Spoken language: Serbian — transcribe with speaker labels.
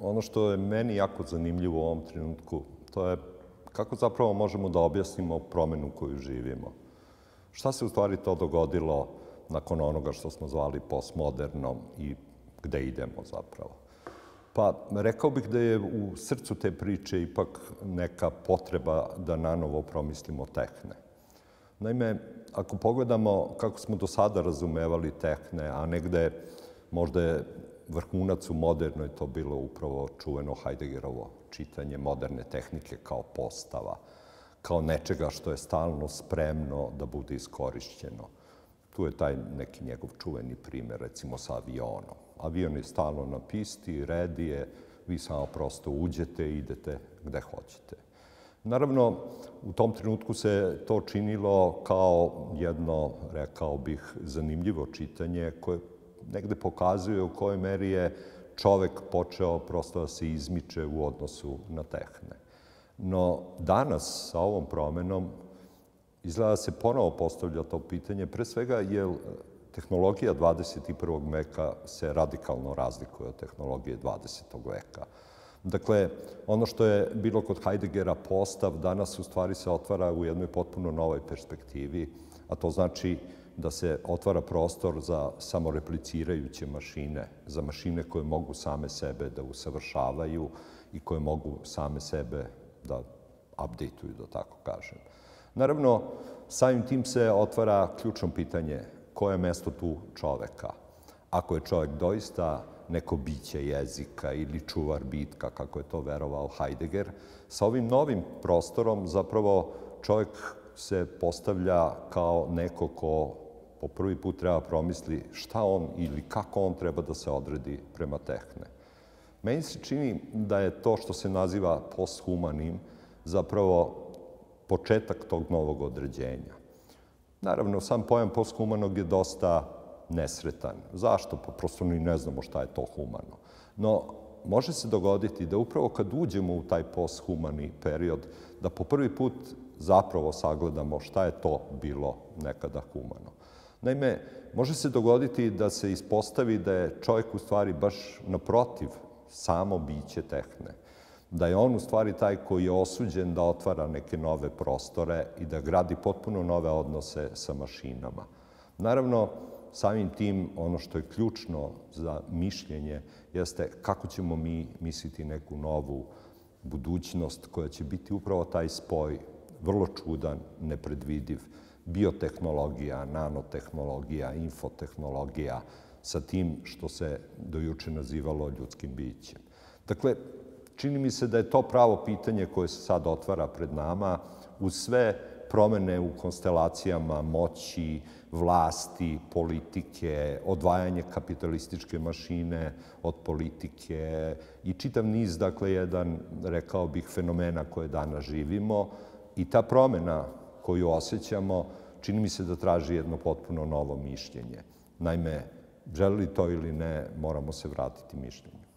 Speaker 1: ono što je meni jako zanimljivo u ovom trenutku, to je kako zapravo možemo da objasnimo promenu koju živimo. Šta se u stvari to dogodilo nakon onoga što smo zvali postmodernom i gde idemo zapravo? Pa rekao bih da je u srcu te priče ipak neka potreba da nanovo promislimo tehne. Naime, ako pogledamo kako smo do sada razumevali tehne, a negde možda je vrhunac u modernoj to bilo upravo čuveno Heideggerovo čitanje moderne tehnike kao postava, kao nečega što je stalno spremno da bude iskorišćeno. Tu je taj neki njegov čuveni primer, recimo sa avionom. Avion je stalno na pisti, redi je, vi samo prosto uđete i idete gde hoćete. Naravno, u tom trenutku se to činilo kao jedno, rekao bih, zanimljivo čitanje koje negde pokazuje u kojoj meri je čovek počeo prosto da se izmiče u odnosu na tehne. No, danas, sa ovom promenom, izgleda da se ponovo postavlja to pitanje, pre svega jer tehnologija 21. veka se radikalno razlikuje od tehnologije 20. veka. Dakle, ono što je bilo kod Heideggera postav, danas u stvari se otvara u jednoj potpuno novoj perspektivi, a to znači da se otvara prostor za samoreplicirajuće mašine, za mašine koje mogu same sebe da usavršavaju i koje mogu same sebe da updateuju, da tako kažem. Naravno, samim tim se otvara ključno pitanje koje je mesto tu čoveka. Ako je čovek doista neko biće jezika ili čuvar bitka, kako je to verovao Heidegger, sa ovim novim prostorom zapravo čovek se postavlja kao neko ko po prvi put treba promisli šta on ili kako on treba da se odredi prema tehne. Meni se čini da je to što se naziva posthumanim zapravo početak tog novog određenja. Naravno, sam pojam posthumanog je dosta nesretan. Zašto? Pa prosto ni ne znamo šta je to humano. No, može se dogoditi da upravo kad uđemo u taj posthumani period, da po prvi put zapravo sagledamo šta je to bilo nekada humano. Naime, može se dogoditi da se ispostavi da je čovjek u stvari baš naprotiv samo biće tehne. Da je on u stvari taj koji je osuđen da otvara neke nove prostore i da gradi potpuno nove odnose sa mašinama. Naravno, samim tim ono što je ključno za mišljenje jeste kako ćemo mi misliti neku novu budućnost koja će biti upravo taj spoj vrlo čudan, nepredvidiv, biotehnologija, nanotehnologija, infotehnologija, sa tim što se dojuče nazivalo ljudskim bićem. Dakle, čini mi se da je to pravo pitanje koje se sad otvara pred nama uz sve promene u konstelacijama moći, vlasti, politike, odvajanje kapitalističke mašine od politike i čitav niz, dakle, jedan, rekao bih, fenomena koje danas živimo i ta promena koju osjećamo, čini mi se da traži jedno potpuno novo mišljenje. Naime, želi to ili ne, moramo se vratiti mišljenju.